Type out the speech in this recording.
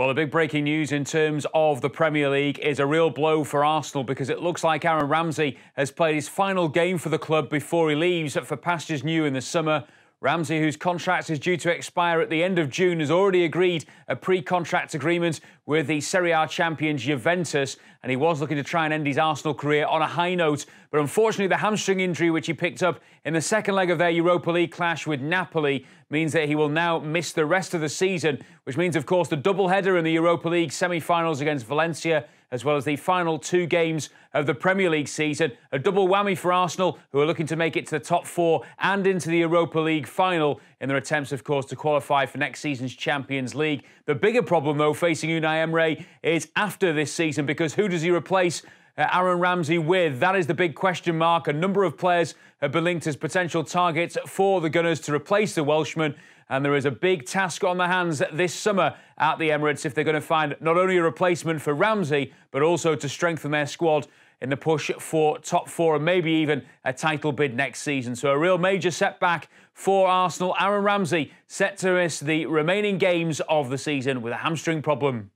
Well, the big breaking news in terms of the Premier League is a real blow for Arsenal because it looks like Aaron Ramsey has played his final game for the club before he leaves for pastures new in the summer. Ramsey, whose contract is due to expire at the end of June, has already agreed a pre-contract agreement with the Serie A champions Juventus, and he was looking to try and end his Arsenal career on a high note. But unfortunately, the hamstring injury which he picked up in the second leg of their Europa League clash with Napoli means that he will now miss the rest of the season, which means, of course, the double header in the Europa League semi-finals against Valencia as well as the final two games of the Premier League season. A double whammy for Arsenal, who are looking to make it to the top four and into the Europa League final in their attempts, of course, to qualify for next season's Champions League. The bigger problem, though, facing Unai Emery is after this season, because who does he replace? Uh, Aaron Ramsey with? That is the big question mark. A number of players have been linked as potential targets for the Gunners to replace the Welshman. And there is a big task on their hands this summer at the Emirates if they're going to find not only a replacement for Ramsey, but also to strengthen their squad in the push for top four and maybe even a title bid next season. So a real major setback for Arsenal. Aaron Ramsey set to miss the remaining games of the season with a hamstring problem.